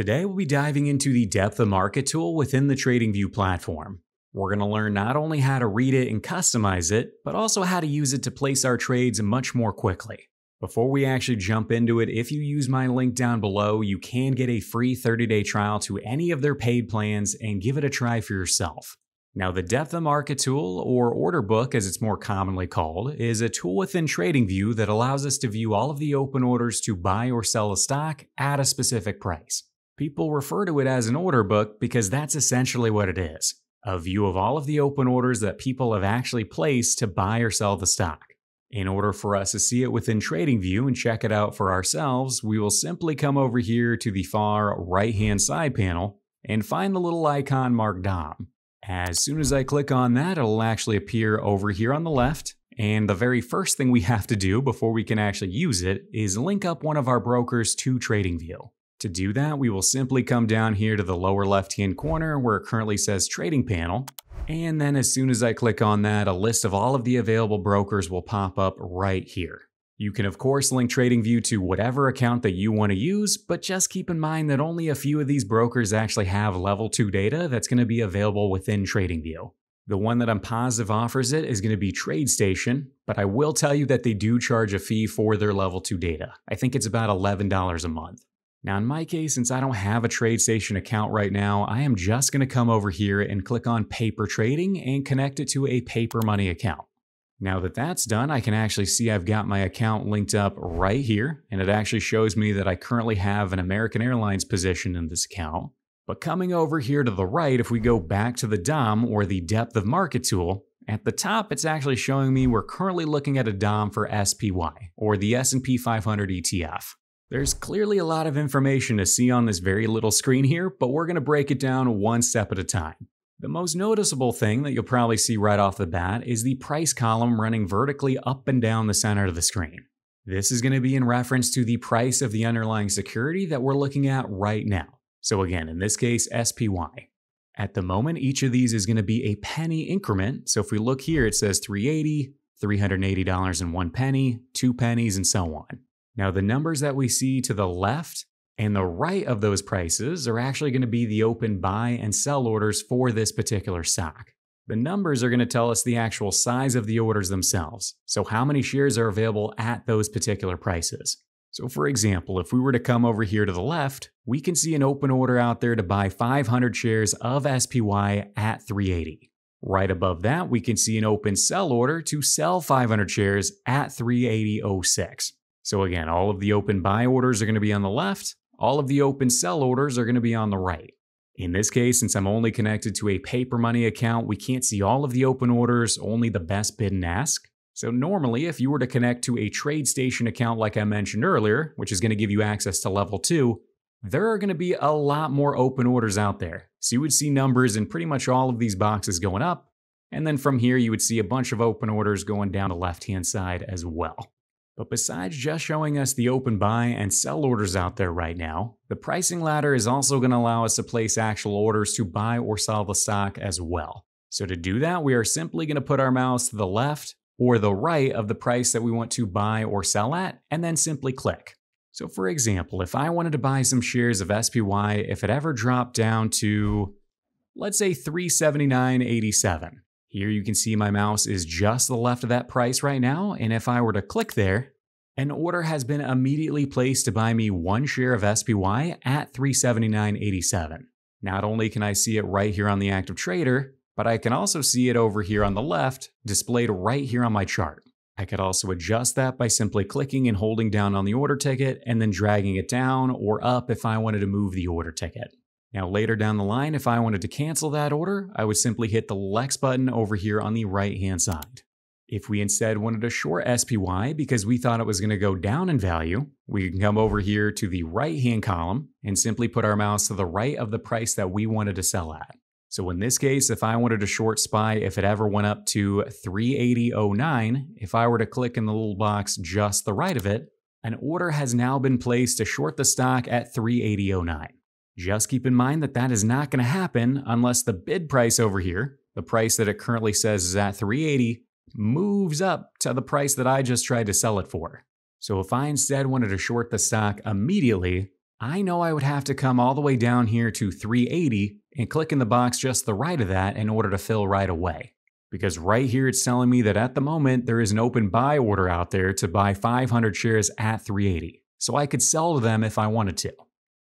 Today, we'll be diving into the depth of market tool within the TradingView platform. We're going to learn not only how to read it and customize it, but also how to use it to place our trades much more quickly. Before we actually jump into it, if you use my link down below, you can get a free 30 day trial to any of their paid plans and give it a try for yourself. Now, the Depth of Market tool, or Order Book as it's more commonly called, is a tool within TradingView that allows us to view all of the open orders to buy or sell a stock at a specific price. People refer to it as an order book because that's essentially what it is a view of all of the open orders that people have actually placed to buy or sell the stock. In order for us to see it within TradingView and check it out for ourselves, we will simply come over here to the far right hand side panel and find the little icon marked DOM. As soon as I click on that, it'll actually appear over here on the left. And the very first thing we have to do before we can actually use it is link up one of our brokers to TradingView. To do that, we will simply come down here to the lower left-hand corner where it currently says Trading Panel. And then as soon as I click on that, a list of all of the available brokers will pop up right here. You can of course link TradingView to whatever account that you want to use, but just keep in mind that only a few of these brokers actually have level 2 data that's going to be available within TradingView. The one that I'm positive offers it is going to be TradeStation, but I will tell you that they do charge a fee for their level 2 data. I think it's about $11 a month. Now in my case, since I don't have a TradeStation account right now, I am just going to come over here and click on paper trading and connect it to a paper money account. Now that that's done, I can actually see I've got my account linked up right here, and it actually shows me that I currently have an American Airlines position in this account. But coming over here to the right, if we go back to the DOM or the depth of market tool, at the top it's actually showing me we're currently looking at a DOM for SPY, or the S&P 500 ETF. There's clearly a lot of information to see on this very little screen here, but we're going to break it down one step at a time. The most noticeable thing that you'll probably see right off the bat is the price column running vertically up and down the center of the screen. This is going to be in reference to the price of the underlying security that we're looking at right now. So again, in this case, SPY. At the moment, each of these is going to be a penny increment. So if we look here, it says 380, $380 and one penny, two pennies, and so on. Now, the numbers that we see to the left and the right of those prices are actually going to be the open buy and sell orders for this particular stock. The numbers are going to tell us the actual size of the orders themselves, so how many shares are available at those particular prices. So, for example, if we were to come over here to the left, we can see an open order out there to buy 500 shares of SPY at 380. Right above that, we can see an open sell order to sell 500 shares at 380.06. So again, all of the open buy orders are going to be on the left, all of the open sell orders are going to be on the right. In this case, since I'm only connected to a paper money account, we can't see all of the open orders, only the best bid and ask. So normally, if you were to connect to a TradeStation account like I mentioned earlier, which is going to give you access to level 2, there are going to be a lot more open orders out there. So you would see numbers in pretty much all of these boxes going up, and then from here you would see a bunch of open orders going down the left-hand side as well. But besides just showing us the open buy and sell orders out there right now, the pricing ladder is also going to allow us to place actual orders to buy or sell the stock as well. So to do that, we are simply going to put our mouse to the left or the right of the price that we want to buy or sell at, and then simply click. So for example, if I wanted to buy some shares of SPY, if it ever dropped down to, let's say 379.87, here you can see my mouse is just the left of that price right now, and if I were to click there, an order has been immediately placed to buy me one share of SPY at 379.87. Not only can I see it right here on the active trader, but I can also see it over here on the left, displayed right here on my chart. I could also adjust that by simply clicking and holding down on the order ticket and then dragging it down or up if I wanted to move the order ticket. Now later down the line, if I wanted to cancel that order, I would simply hit the Lex button over here on the right hand side. If we instead wanted to short SPY because we thought it was going to go down in value, we can come over here to the right hand column and simply put our mouse to the right of the price that we wanted to sell at. So in this case, if I wanted to short SPY, if it ever went up to 380.09, if I were to click in the little box just the right of it, an order has now been placed to short the stock at 380.09. Just keep in mind that that is not going to happen unless the bid price over here, the price that it currently says is at 380, moves up to the price that I just tried to sell it for. So if I instead wanted to short the stock immediately, I know I would have to come all the way down here to 380 and click in the box just the right of that in order to fill right away. Because right here it's telling me that at the moment there is an open buy order out there to buy 500 shares at 380. So I could sell to them if I wanted to.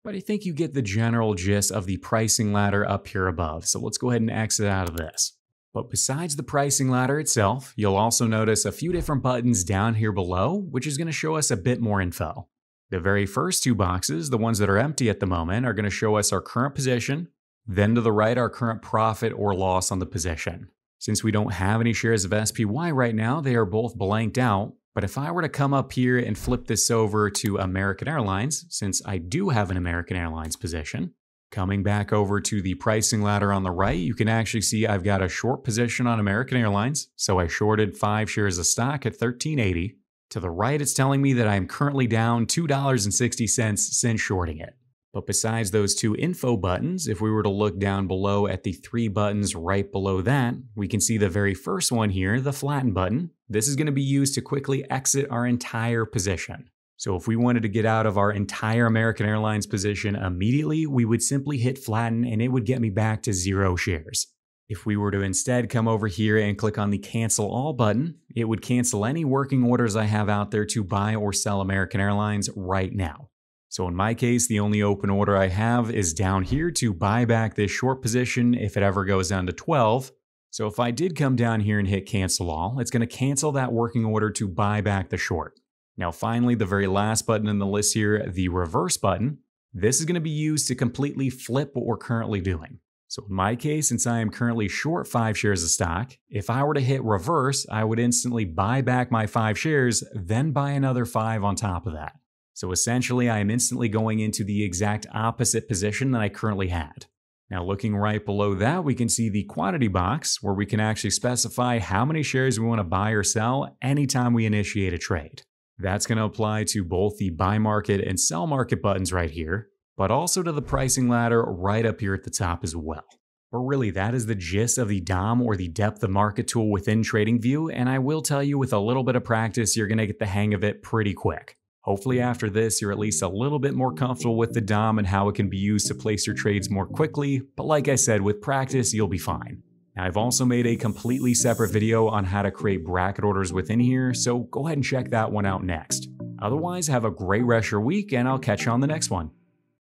But I think you get the general gist of the pricing ladder up here above. So let's go ahead and exit out of this. But besides the pricing ladder itself, you'll also notice a few different buttons down here below, which is going to show us a bit more info. The very first two boxes, the ones that are empty at the moment, are going to show us our current position, then to the right, our current profit or loss on the position. Since we don't have any shares of SPY right now, they are both blanked out. But if I were to come up here and flip this over to American Airlines, since I do have an American Airlines position, Coming back over to the pricing ladder on the right, you can actually see I've got a short position on American Airlines. So I shorted five shares of stock at 1380. To the right, it's telling me that I'm currently down $2.60 since shorting it. But besides those two info buttons, if we were to look down below at the three buttons right below that, we can see the very first one here, the flatten button. This is going to be used to quickly exit our entire position. So if we wanted to get out of our entire American Airlines position immediately, we would simply hit flatten and it would get me back to zero shares. If we were to instead come over here and click on the cancel all button, it would cancel any working orders I have out there to buy or sell American Airlines right now. So in my case, the only open order I have is down here to buy back this short position if it ever goes down to 12. So if I did come down here and hit cancel all, it's going to cancel that working order to buy back the short. Now finally, the very last button in the list here, the reverse button, this is going to be used to completely flip what we're currently doing. So in my case, since I am currently short five shares of stock, if I were to hit reverse, I would instantly buy back my five shares, then buy another five on top of that. So essentially, I am instantly going into the exact opposite position that I currently had. Now looking right below that, we can see the quantity box where we can actually specify how many shares we want to buy or sell anytime we initiate a trade. That's going to apply to both the buy market and sell market buttons right here, but also to the pricing ladder right up here at the top as well. But really, that is the gist of the DOM or the depth of market tool within TradingView, and I will tell you with a little bit of practice, you're going to get the hang of it pretty quick. Hopefully after this, you're at least a little bit more comfortable with the DOM and how it can be used to place your trades more quickly, but like I said, with practice, you'll be fine. Now, I've also made a completely separate video on how to create bracket orders within here, so go ahead and check that one out next. Otherwise, have a great rest of your week, and I'll catch you on the next one.